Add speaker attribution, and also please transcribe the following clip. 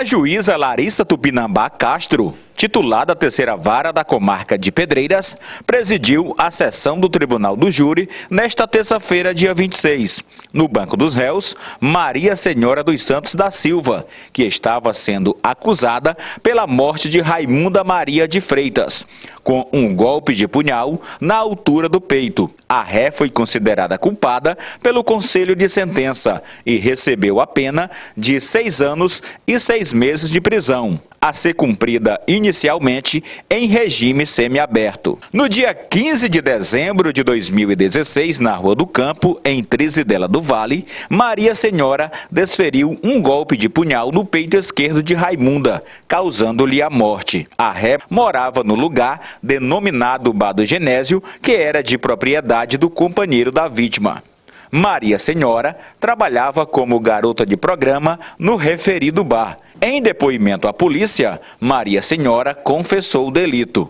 Speaker 1: A juíza Larissa Tupinambá Castro, titular da terceira vara da comarca de Pedreiras, presidiu a sessão do Tribunal do Júri nesta terça-feira, dia 26. No banco dos réus, Maria Senhora dos Santos da Silva, que estava sendo acusada pela morte de Raimunda Maria de Freitas, com um golpe de punhal na altura do peito. A ré foi considerada culpada pelo Conselho de Sentença e recebeu a pena de seis anos e seis meses de prisão a ser cumprida inicialmente em regime semiaberto. No dia 15 de dezembro de 2016, na Rua do Campo, em Trizidela do Vale, Maria Senhora desferiu um golpe de punhal no peito esquerdo de Raimunda, causando-lhe a morte. A ré morava no lugar denominado Bado Genésio, que era de propriedade do companheiro da vítima. Maria Senhora trabalhava como garota de programa no referido bar. Em depoimento à polícia, Maria Senhora confessou o delito.